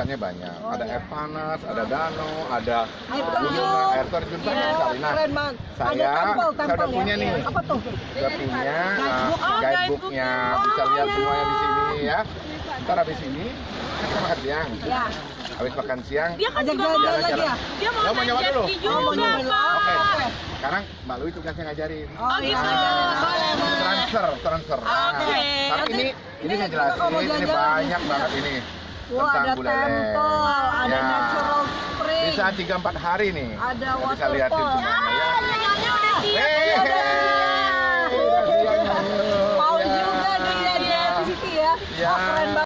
ikannya banyak. Oh, ada iya. air panas, ada danau, ada Air terjun. air terjun banyak Iya, sekali. Nah, saya, tempel, saya udah ya. punya nih. Apa tuh? Udah punya uh, Guidebook. Oh, guidebooknya, bisa lihat semuanya di sini ya. Ntar habis ini kita makan siang. Ya. Habis makan siang, Dia kan juga mau lagi ya? Dia mau Oh, mau nyoba dulu? Oh, mau nyoba. Oke. Sekarang Mbak Lui tugasnya ngajarin. Oh, gitu. iya. Boleh, boleh. Transfer, transfer. Nah, Oke. tapi ini ini ini saya kita jelasin, kalau mau ini banyak banget ini. Wah, tentang ada tempel, ada Ya. natural spring. Bisa 3-4 hari nih. Ada Nggak bisa liatin waterfall. semuanya ya. Hei, siang. udah siang, ayo. Mau Ya. juga nih ya di City ya. Ya. Oh, keren banget.